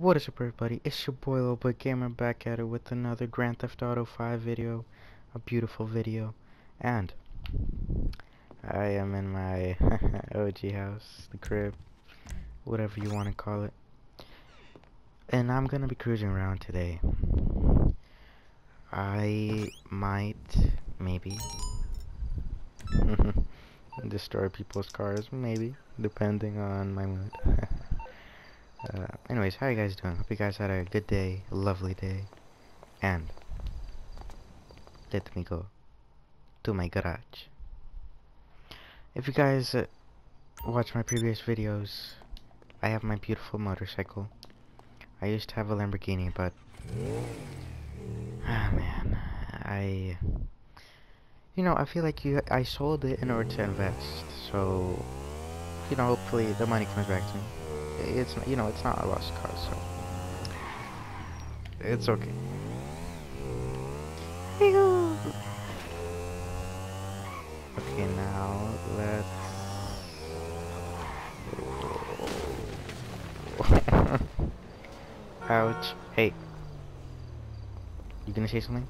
What is up everybody, it's your boy Boy Gamer back at it with another Grand Theft Auto 5 video, a beautiful video, and I am in my OG house, the crib, whatever you want to call it, and I'm gonna be cruising around today. I might, maybe, destroy people's cars, maybe, depending on my mood. Uh, anyways, how are you guys doing? Hope you guys had a good day, a lovely day, and let me go to my garage. If you guys uh, watch my previous videos, I have my beautiful motorcycle. I used to have a Lamborghini, but ah man, I you know I feel like you I sold it in order to invest, so you know hopefully the money comes back to me it's you know it's not a lost cause, so it's okay. Okay, now let's. Ouch! Hey, you gonna say something?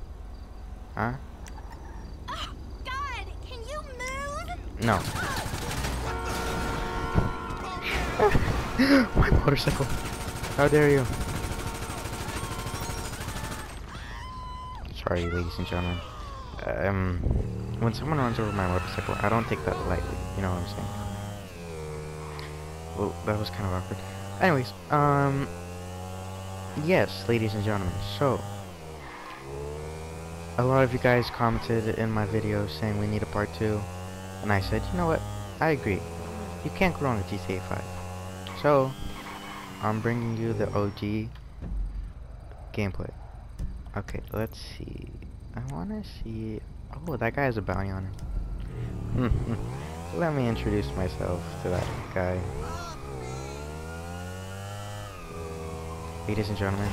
Huh? Oh, God! Can you move? No. My motorcycle. How dare you? Sorry, ladies and gentlemen. Um, when someone runs over my motorcycle, I don't take that lightly. You know what I'm saying? Well, that was kind of awkward. Anyways, um, yes, ladies and gentlemen. So, a lot of you guys commented in my video saying we need a part two, and I said, you know what? I agree. You can't go on with GTA 5. So, I'm bringing you the OG gameplay. Okay, let's see. I want to see... Oh, that guy has a bounty on him. Hmm. Let me introduce myself to that guy. Ladies and gentlemen,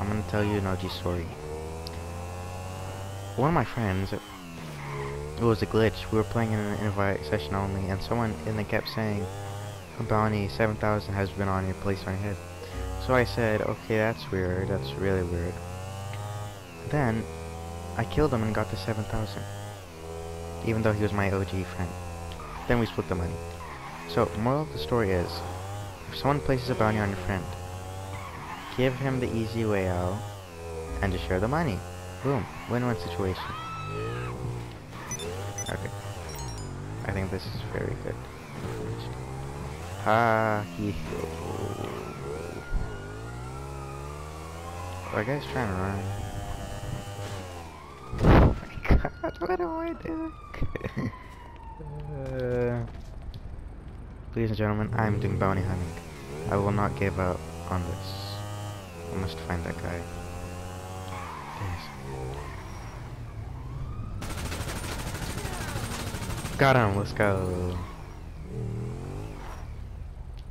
I'm going to tell you an OG story. One of my friends, it was a glitch. We were playing in an invite session only, and someone in the kept saying, a bounty 7,000 has been on your place on head. So I said, okay, that's weird, that's really weird. Then, I killed him and got the 7,000. Even though he was my OG friend. Then we split the money. So, moral of the story is, if someone places a bounty on your friend, give him the easy way out, and just share the money. Boom. Win-win situation. Okay. I think this is very good information. Ah, he. That guy's trying to run. Oh my god, what am I doing? uh, ladies and gentlemen, I'm doing bounty hunting. I will not give up on this. I must find that guy. Got him, let's go.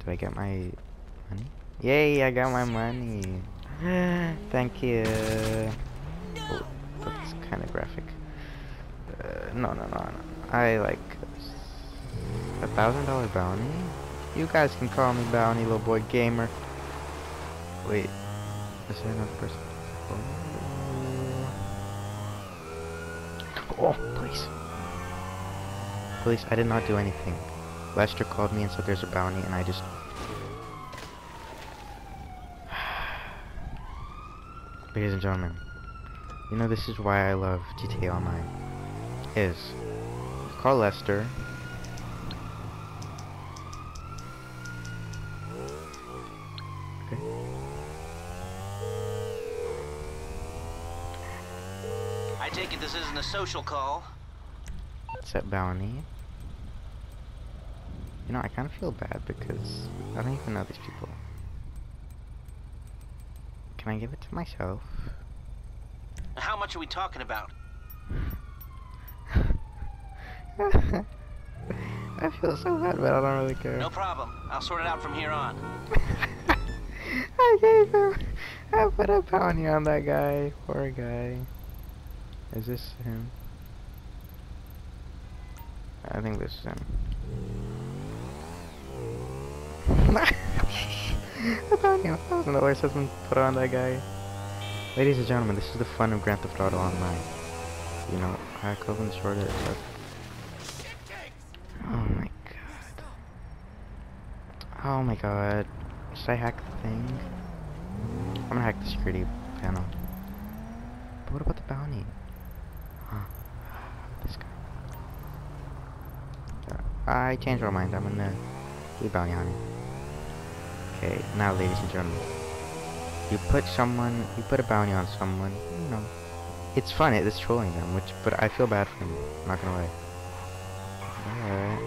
Did I get my money? Yay, I got my money. Thank you. Oh, that's kind of graphic. Uh, no, no, no, no. I like a thousand dollar bounty. You guys can call me Bounty, little boy gamer. Wait, is there another person? Oh, oh please. Please, I did not do anything. Lester called me and said there's a bounty, and I just... Ladies and gentlemen, you know this is why I love GTA Online. Is, call Lester, Okay. I take it this isn't a social call. Set bounty. You know, I kind of feel bad because I don't even know these people. Can I give it to myself? How much are we talking about? I feel so bad, but I don't really care. No problem. I'll sort it out from here on. I gave him. I put a bounty on that guy. Poor guy. Is this him? I think this is him. A bounty on a thousand dollars has been put on that guy. Ladies and gentlemen, this is the fun of Grand Theft Auto Online. You know, hack open the shorter. Oh my god. Oh my god. Should I hack the thing? I'm gonna hack the security panel. But what about the bounty? Huh. This guy. I changed my mind. I'm gonna do bounty hunting. Okay, now ladies and gentlemen. You put someone, you put a bounty on someone, you know. It's fun, it's trolling them, which, but I feel bad for them, not gonna lie. Alright.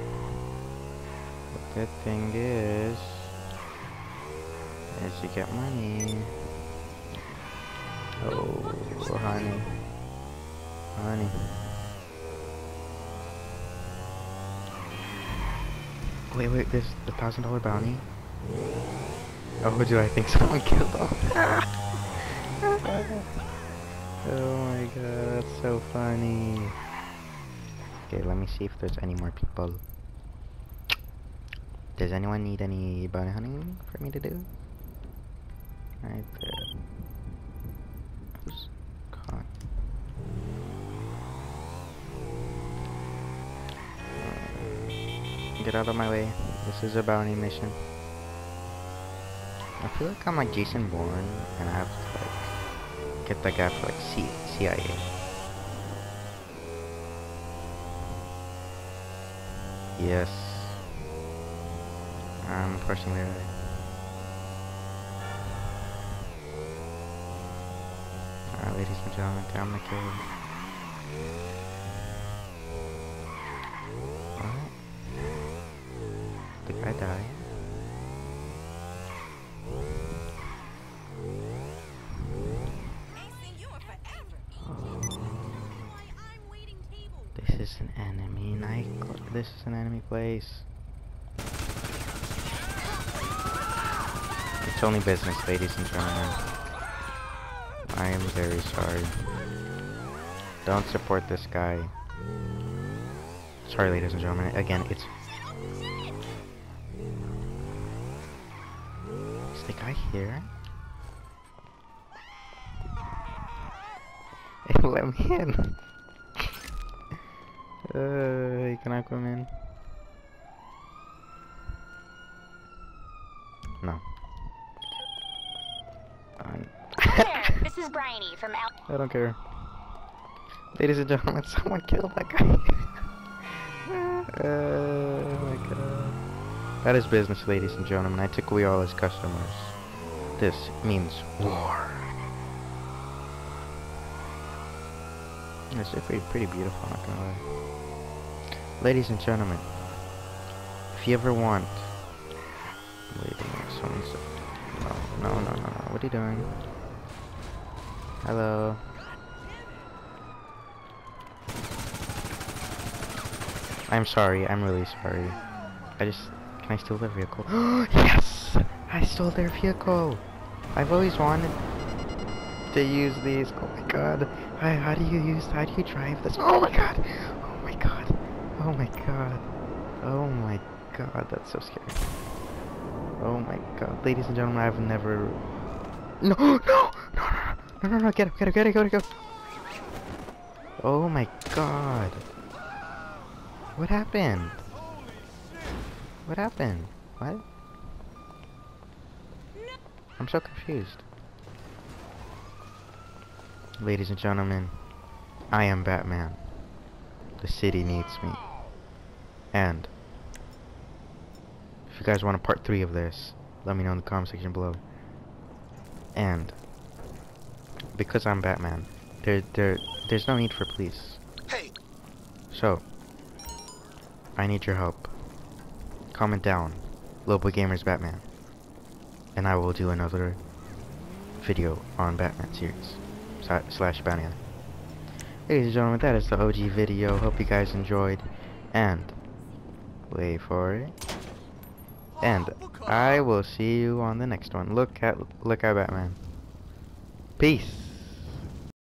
The good thing is, is you get money. Oh, honey. Honey. Wait, wait, there's the thousand dollar bounty? Oh, do I think someone killed him? oh my god, that's so funny. Okay, let me see if there's any more people. Does anyone need any bounty hunting for me to do? Right there. Who's caught? Get out of my way. This is a bounty mission. I feel like I'm like Jason Bourne and I have to like get that guy for like C CIA. Yes. Um, I'm pushing there. Alright, ladies and gentlemen, I'm gonna kill him. Alright. The guy died. This is an enemy. This is an enemy place. It's only business, ladies and gentlemen. I am very sorry. Don't support this guy. Sorry, ladies and gentlemen. Again, it's... Is the guy here? Let me in. Uh, can I come in? No. There, this is Bryony from Al. I don't care. Ladies and gentlemen, someone killed that guy. oh my god. That is business, ladies and gentlemen. I took away all his customers. This means war. It's pretty, pretty beautiful, not gonna lie. Ladies and gentlemen, if you ever want... Wait a minute, someone's... No, no, no, no, no. What are you doing? Hello. I'm sorry, I'm really sorry. I just... Can I steal their vehicle? yes! I stole their vehicle! I've always wanted to use these. Oh my god. How, how do you use... How do you drive this? Oh my god! Oh my god! Oh my god. That's so scary. Oh my god. Ladies and gentlemen, I've never... No! No! No! No! No! No! No! Get him! Get him! Get him! Get him! Get him! Oh my god. What happened? What happened? What? I'm so confused. Ladies and gentlemen, I am Batman. The city needs me. And if you guys want a part 3 of this, let me know in the comment section below. And because I'm Batman, there there there's no need for police. Hey, So I need your help. Comment down Lobo Gamers Batman. And I will do another video on Batman series slash Batman. Ladies and gentlemen, that is the OG video. Hope you guys enjoyed. And wait for it. And I will see you on the next one. Look at look at Batman. Peace.